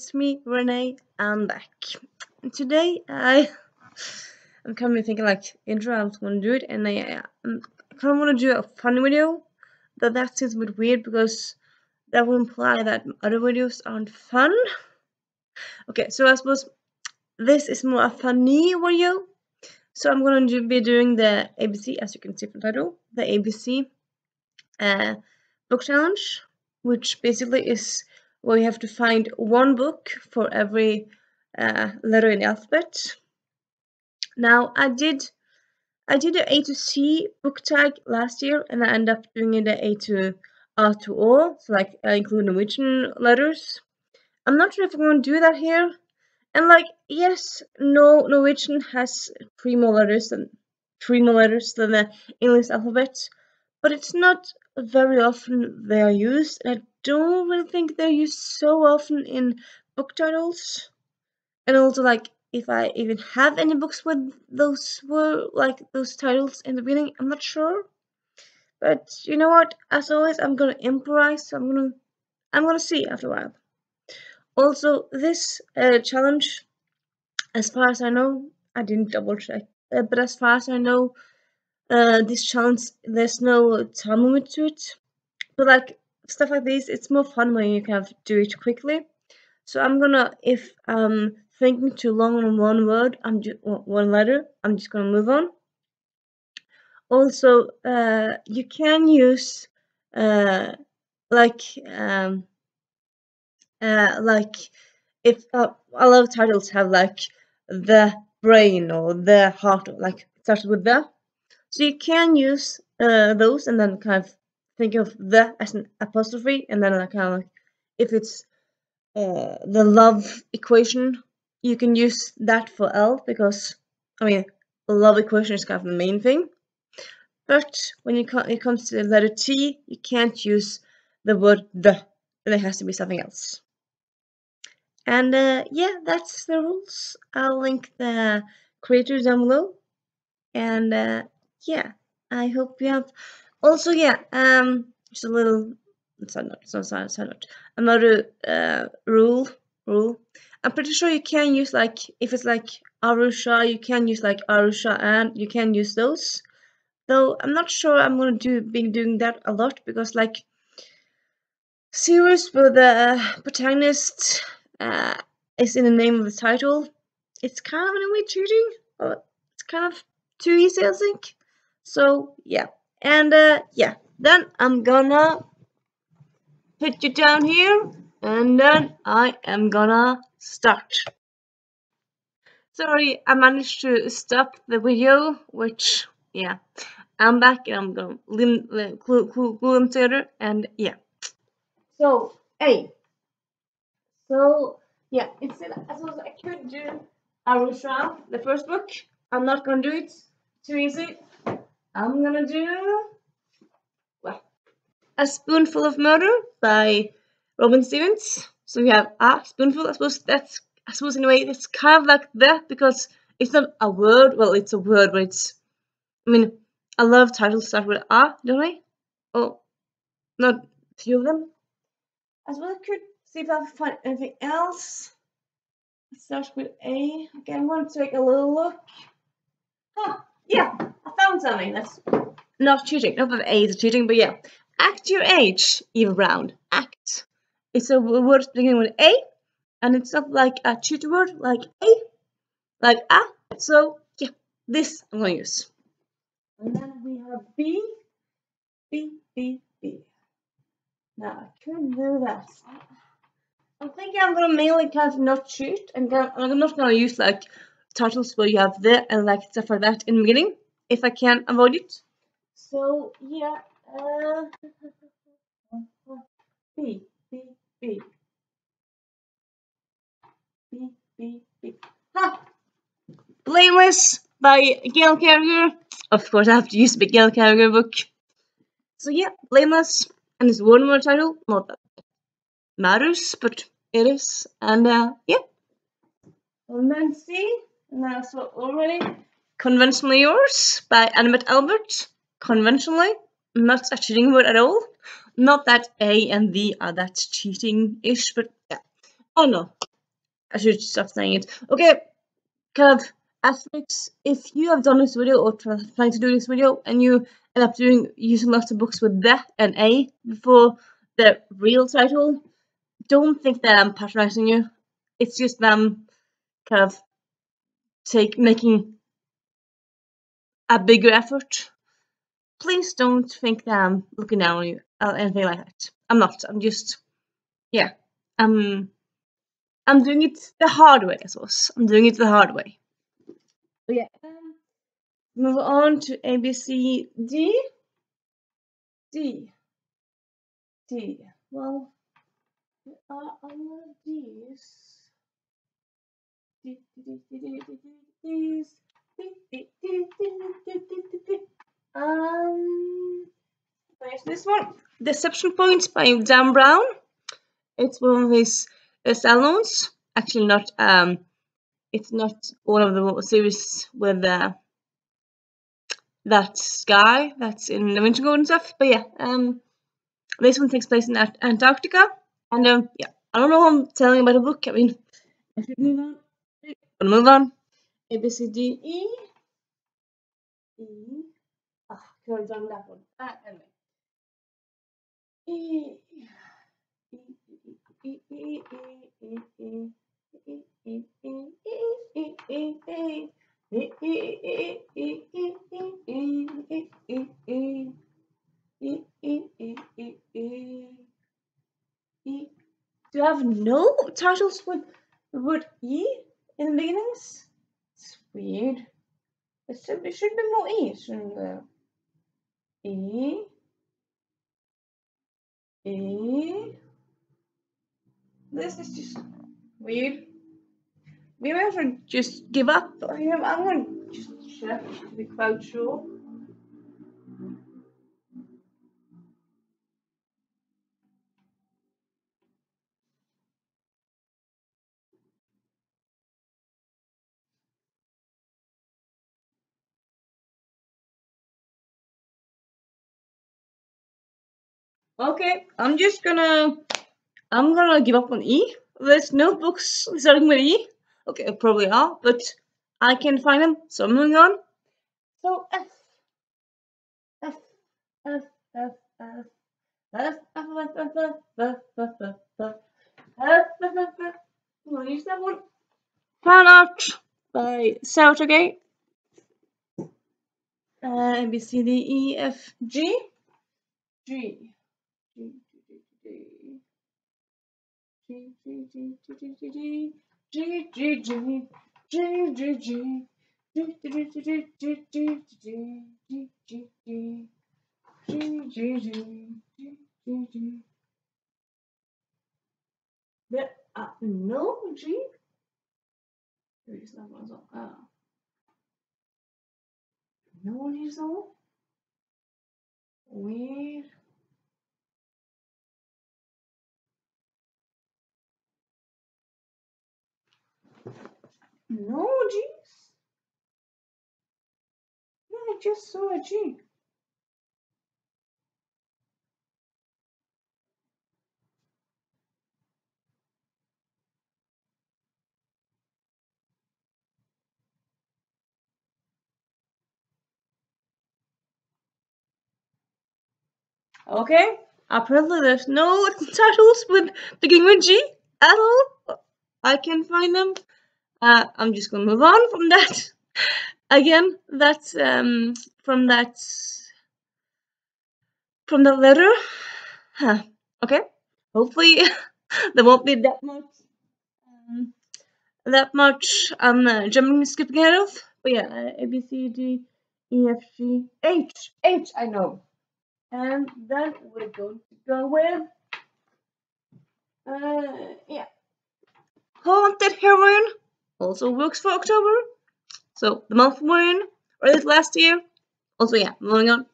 it's me, Renee. I'm back. And today I, I'm kind of thinking like intro. I was gonna do it, and I, i'm kind of want to do a fun video. But that seems a bit weird because that would imply that other videos aren't fun. Okay, so I suppose this is more a funny video. So I'm gonna do, be doing the ABC, as you can see from the title, the ABC uh, book challenge, which basically is where you have to find one book for every uh, letter in the alphabet. Now I did I did the A to C book tag last year and I ended up doing the A to R to O, so like uh, including Norwegian letters. I'm not sure if I'm going to do that here. And like, yes, no, Norwegian has three more letters than three more letters than the English alphabet, but it's not very often they are used. And I don't really think they're used so often in book titles. And also, like, if I even have any books with those were like those titles in the beginning, I'm not sure. But you know what? As always, I'm gonna improvise. So I'm gonna, I'm gonna see after a while. Also, this uh, challenge, as far as I know, I didn't double check, uh, but as far as I know, uh, this challenge there's no time limit to it. But like stuff like this, it's more fun when you of do it quickly. So I'm gonna, if I'm thinking too long on one word, I'm just one letter, I'm just gonna move on. Also, uh, you can use uh, like um, uh, like if uh, a lot of titles have like the brain or the heart, or like starts with the, so you can use uh, those and then kind of think of the as an apostrophe and then kind of like if it's uh, the love equation, you can use that for L because I mean the love equation is kind of the main thing. But when you it comes to the letter T, you can't use the word the. Then it has to be something else. And uh, yeah, that's the rules. I'll link the creators down below. And uh, yeah, I hope you have. Also, yeah, um, just a little side note, it's not side, side note. Another uh, rule, rule. I'm pretty sure you can use like if it's like Arusha, you can use like Arusha and you can use those. Though I'm not sure I'm gonna do be doing that a lot because like series where the protagonist uh, is in the name of the title, it's kind of in a way cheating, but it's kind of too easy, I think. So yeah, and uh, yeah, then I'm gonna put you down here, and then I am gonna start. Sorry, I managed to stop the video, which yeah, I'm back and I'm gonna lim glue, glue, glue them together, and yeah. So, A. So, yeah, instead, I suppose I could do Arusha, the first book. I'm not gonna do it. Too easy. I'm gonna do well, A Spoonful of Murder by Robin Stevens. So we have a spoonful. I suppose that's I suppose in a way it's kind of like that because it's not a word. Well, it's a word, but it's I mean a lot of titles start with a, don't they? Oh, not a few of them. As well, I could see if I can find anything else. It starts with A. Okay, I'm going to take a little look. Huh, yeah, I found something that's not cheating. Not that A is cheating, but yeah. Act your age, Eve Brown. Act. It's a word beginning with A, and it's not like a cheat word like A, like A. So, yeah, this I'm going to use. And then we have B, B, B, B. Now, I could do that. I'm thinking I'm gonna mainly kind of not shoot and I'm not gonna use like titles where you have the and like stuff like that in the beginning if I can avoid it. So yeah, uh, B B B B B B. Ha! Blameless by Gail Carriger. Of course, I have to use the Gail Carriger book. So yeah, Blameless and it's one more title. Not that matters, but it is. And uh, yeah. And then see, that's what already. Conventionally Yours by Annabeth Albert. Conventionally, not a cheating word at all. Not that A and V are that cheating-ish, but yeah. Oh no, I should stop saying it. Okay, kind of asterisks. If you have done this video or trying to do this video and you end up doing using lots of books with the and a before the real title, don't think that I'm patronizing you. It's just them kind of take making a bigger effort. Please don't think that I'm looking down on you or anything like that. I'm not. I'm just, yeah. I'm, I'm doing it the hard way, I suppose. I'm doing it the hard way. But yeah. Um, move on to A, B, C, D. D. D. Well, there are a lot of D's. D, D, D, D, D, D, D, D's. Um, where's this one? Deception Points by Dan Brown. It's one of his uh, salons. Actually, not. Um, it's not one of the series with uh, that guy that's in the Winter and stuff. But yeah, um, this one takes place in Antarctica, and um, yeah, I don't know how I'm telling about a book. I mean, I should move on. Want to move on? A, B, C, D, E. E. Ah, oh, could done that one. Ah, anyway. E. Do you have no titles with the word E? It should, be more E's in there. E. E. This is just weird. Maybe I should just give up. I'm gonna just check to be quite sure. Okay, I'm just gonna I'm gonna give up on E. There's no books starting with E. Okay, probably are, but I can find them, so I'm moving on. So F. F. F. F. F. Fan art by Sarah Tregay. Uh, A, B, C, D, E, F, G. G. G. There are no G. No No, jeez. No, I just saw a G. Okay, apparently there's no titles with beginning with G at all. I can find them. Uh, I'm just gonna move on from that. Again, that's um, from that from the letter. Huh. Okay. Hopefully there won't be that much um, that much I'm uh, jumping skipping ahead of. But yeah, uh, A B C D E F G H H I know. And then we're going to go with uh yeah. Haunted Heroine also works for October. So the month we're in, or this last year. Also, yeah, moving on.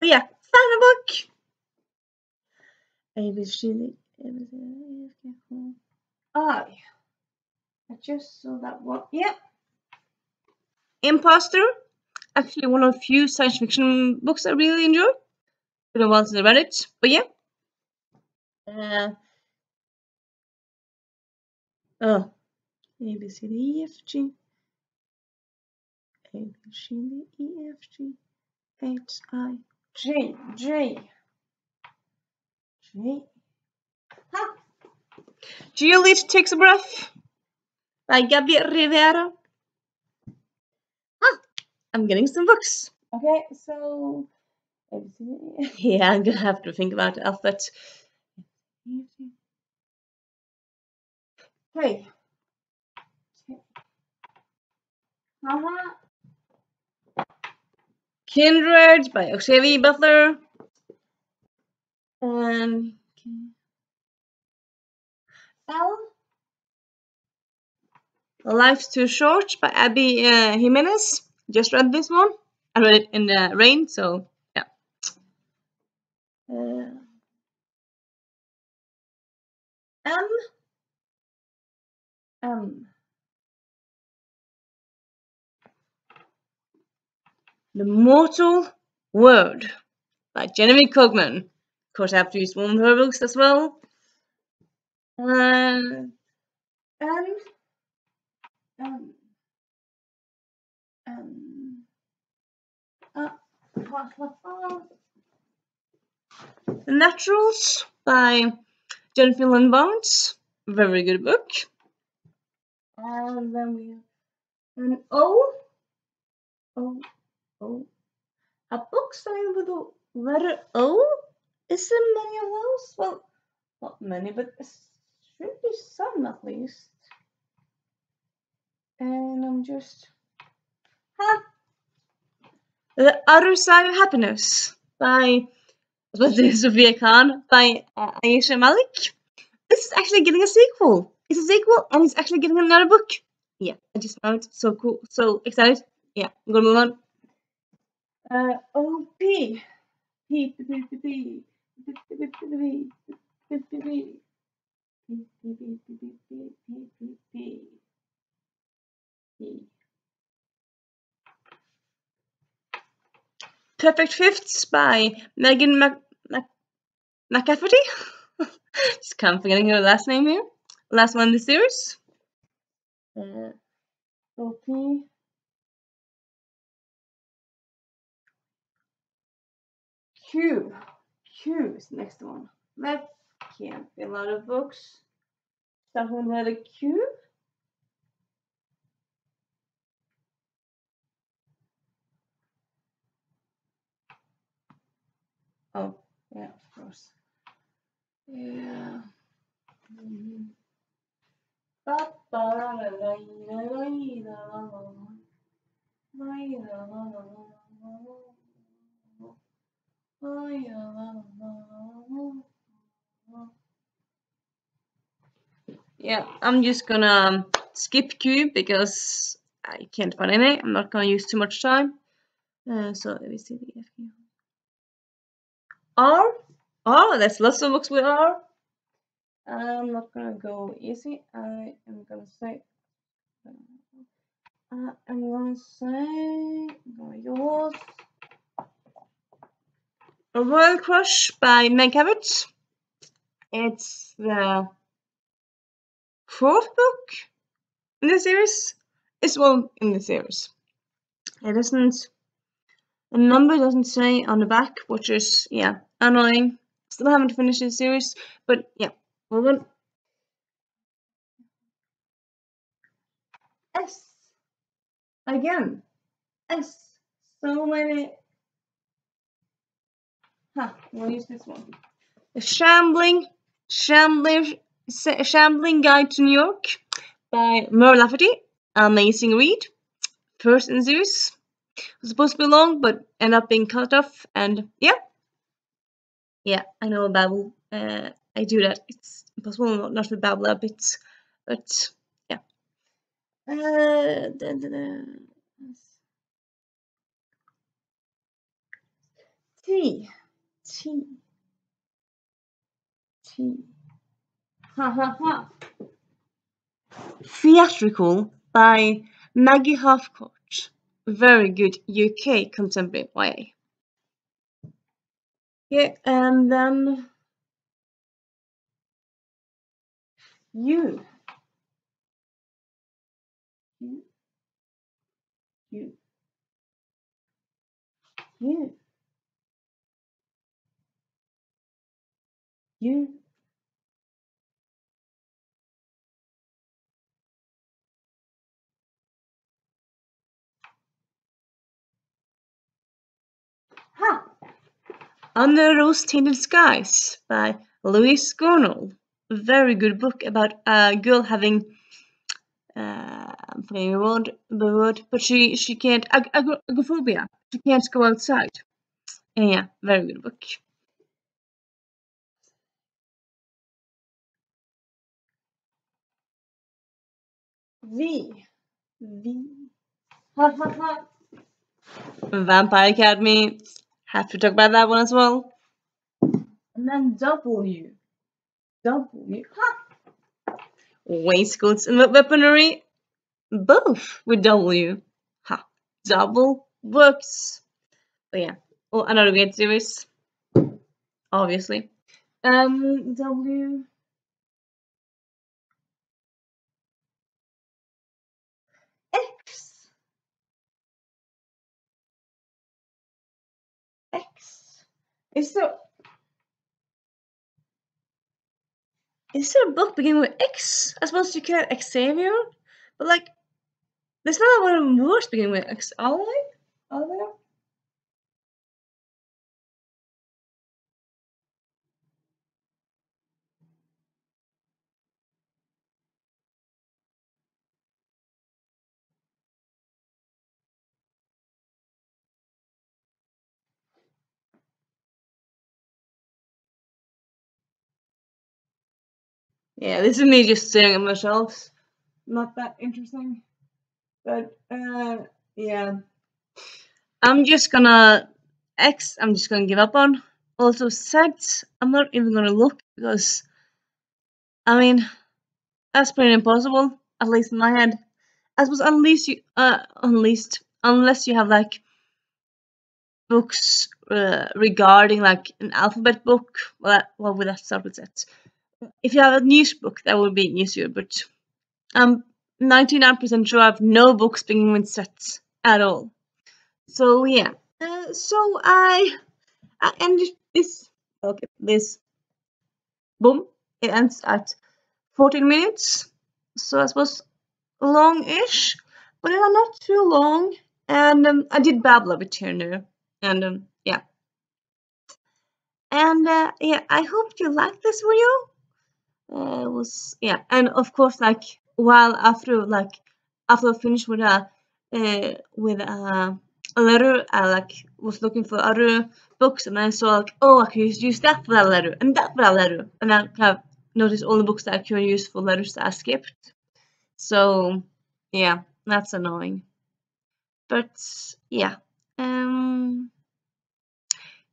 But yeah, final book. A B C D I. Just saw that one. Yeah. Imposter. Actually, one of few science fiction books I really enjoy. Been a while since I read it, but yeah. Uh, oh, A, B, C, D, E, F, G. A, B, C, D, E, F, G. H, I, J, J. J. Ha! Juliet takes a breath by Gabby Rivera. Ah, I'm getting some books. Okay, so yeah, I'm gonna have to think about the alphabet. Okay. Uh-huh. Kindred by Octavia Butler. And L. Life's Too Short by Abby uh, Jimenez. Just read this one. I read it in the rain, so yeah. Uh, M. M. The Mortal Word by Genevieve Cogman. Of course, I have to use one of her books as well. Uh, and um, um, uh, The Naturals by Jennifer Lynn Barnes. Very good book. And then we have an O. O. O. A book signed with the letter O? Is there many of those? Well, not many, but there should be some at least and I'm just huh? The Other Side of Happiness by Sofia Khan by uh, Ayisha Malik. This is actually getting a sequel. It's a sequel and it's actually getting another book. Yeah, I just found it so cool, so excited. Yeah, I'm gonna move on. Uh, oh, P. P, P, P, P, P. p p p p p p p p p p p p p Perfect Fifths by Megan Mac Mac McCafferty. Just can't forget her last name here. Last one in the series. Uh, okay. Q. Q is the next one. That can't be a lot of books. Start with letter Q. Oh, yeah, of course. Yeah. Mm-hmm. Yeah, I'm just gonna um, skip Q because I can't find any. I'm not gonna use too much time. Uh, so let me see the F R. Oh, there's lots of books with R. I'm not gonna go easy. I am gonna say. Uh, I'm gonna say. yours. A Royal Crush by Cabot. It's the fourth book in the series. It's one in the series. It doesn't. The number doesn't say on the back, which is yeah annoying. Still haven't finished the series, but yeah, on. S. Again. S. So many. Huh, we'll use this one. The Shambling, Shambling, Shambling Guide to New York by Mur Lafferty. Amazing read. First in series. Was supposed to be long, but ended up being cut off, and yeah, yeah, I know babble. Uh, I do that. It's impossible not, not to babble a bit, but yeah. Uh, da, da, da. T. T. T. Ha ha ha. Theatrical by Maggie Harcourt. Very good UK contemporary YA. Yeah, and then You. You. You. Ha! Under Rose Tinted Skies by Louise Gornall. A very good book about a girl having uh, I'm forgetting the word, the word, but she she can't ag agoraphobia. She can't go outside. And yeah, very good book. V. V. Ha ha ha. Vampire Academy. Have to talk about that one as well. And then W. W. Ha. Waistcoats and weaponry. Both with W. Ha. Double works. But yeah. Oh, another great series. Obviously. Um, W. Is there is there a book beginning with X? I suppose you could Xavier, but like, there's not one of them words beginning with X. Are they? Are there? Yeah, this is me just staring at my shelves. Not that interesting. But uh yeah. I'm just gonna X I'm just gonna give up on. Also sets, I'm not even gonna look because I mean that's pretty impossible, at least in my head. I suppose unless you uh unleashed unless you have like books uh, regarding like an alphabet book, well that, what would that start with Z? If you have a news book, that would be easier, but I'm 99% sure I have no books beginning with sets at all. So yeah, uh, so I, I ended this, okay, this, boom, it ends at 14 minutes, so I suppose long-ish, but they are not too long, and um, I did babble a bit here and there, and um, yeah. And uh, yeah, I hope you liked this video uh, was yeah and of course like while after like after I finished with a uh, with a, a letter I like was looking for other books and I saw like oh I can use that for that letter and that for that letter and I have noticed all the books that I could use for letters that I skipped. So yeah that's annoying. But yeah um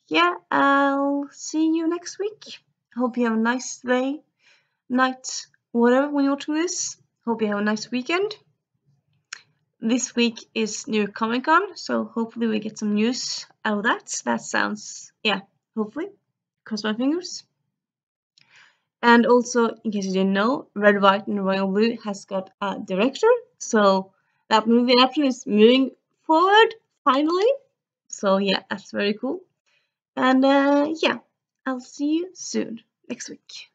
yeah I'll see you next week. Hope you have a nice day night, whatever when you're watching this. Hope you have a nice weekend. This week is New Comic Con, so hopefully we get some news out of that. That sounds, yeah, hopefully. Cross my fingers. And also, in case you didn't know, Red, White, and Royal Blue has got a director, so that movie adaptation is moving forward finally. So yeah, that's very cool. And uh, yeah, I'll see you soon next week.